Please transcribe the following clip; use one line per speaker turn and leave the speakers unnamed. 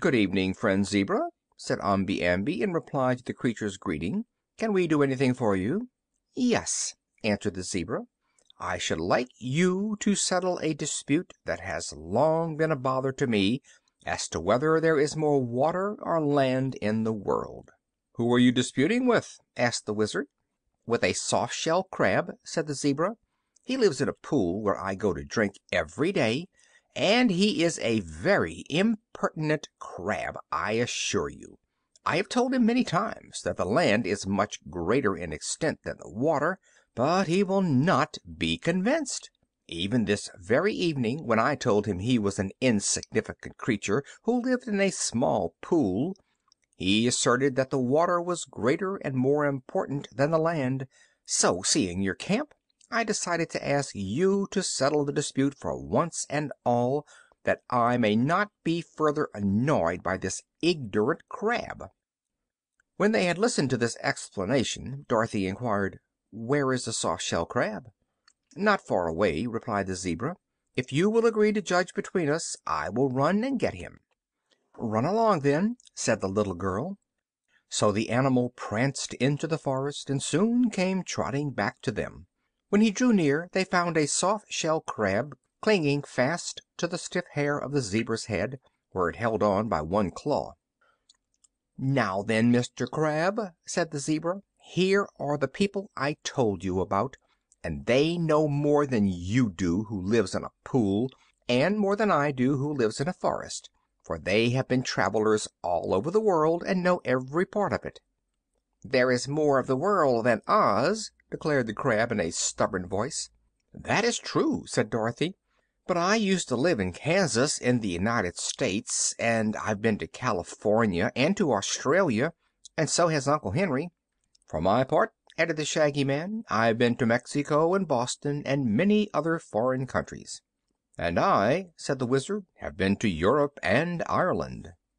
"Good evening, friend Zebra," said Omby Amby, in reply to the creature's greeting. "Can we do anything for you?" "Yes," answered the zebra. "I should like you to settle a dispute that has long been a bother to me, as to whether there is more water or land in the world." "Who are you disputing with?" asked the Wizard. "With a soft shell crab," said the zebra. "He lives in a pool where I go to drink every day, and he is a very impertinent crab, I assure you. I have told him many times that the land is much greater in extent than the water, but he will not be convinced. Even this very evening, when I told him he was an insignificant creature who lived in a small pool, he asserted that the water was greater and more important than the land. So, seeing your camp, I decided to ask you to settle the dispute for once and all, that I may not be further annoyed by this ignorant crab." When they had listened to this explanation Dorothy inquired: "Where is the soft shell crab?" "Not far away," replied the zebra. "If you will agree to judge between us I will run and get him." "Run along, then," said the little girl. So the animal pranced into the forest and soon came trotting back to them. When he drew near they found a soft shell crab clinging fast to the stiff hair of the zebra's head, where it held on by one claw. "Now, then, Mr. Crab," said the zebra, "here are the people I told you about, and they know more than you do, who lives in a pool, and more than I do, who lives in a forest, for they have been travelers all over the world and know every part of it." "There is more of the world than Oz," declared the crab, in a stubborn voice. "That is true," said Dorothy; "but I used to live in Kansas, in the United States, and I've been to California and to Australia, and so has Uncle Henry." "For my part," added the Shaggy Man, "I've been to Mexico and Boston and many other foreign countries." "And I," said the Wizard, "have been to Europe and Ireland."